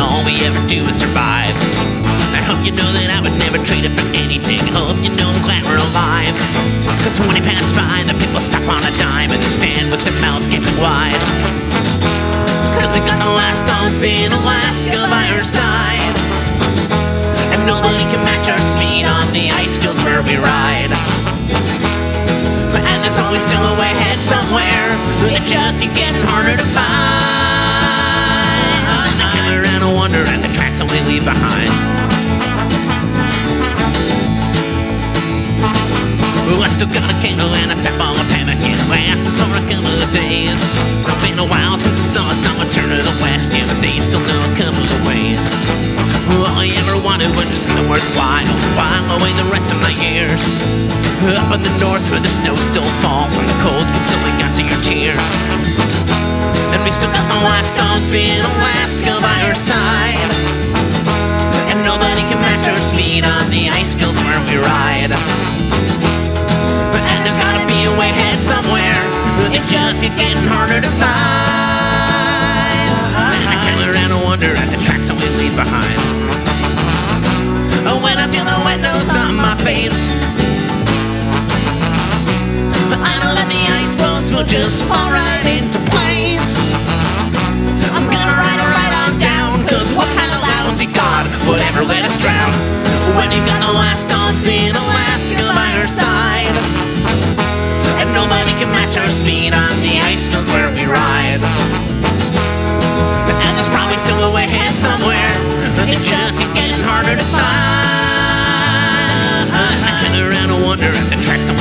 all we ever do is survive. I hope you know that I would never trade it for anything. Hope you know I'm glad we're alive. Cause when you pass by, the people stop on a dime and they stand with their mouths gaping wide. Cause we got the last dogs in Alaska by our side. And nobody can match our speed on the ice fields where we ride. And there's always still a way ahead somewhere that just keep getting harder to find. I still got a candle and a fat ball of panic and last us for a couple of days. It's been a while since I saw a summer turn to the west, yeah, but they still know a couple of ways. All I ever wanted was just kinda worthwhile, while away the rest of my years. Up in the north where the snow still falls and the cold can still make us your tears. And we still got the last dogs in Alaska by our side. And nobody can match our speed on the ice fields where we ride. Way ahead somewhere. It just keeps getting harder to find. And I come around and wonder at the tracks that we leave behind. Oh, when I feel the wet nose on my face. But I know that the ice floes will just fall right into place. catch our speed on the ice fields where we ride. And there's probably still a way somewhere, but it just keeps getting harder to find. I, I, I kinda ran a wonder if the track's somewhere.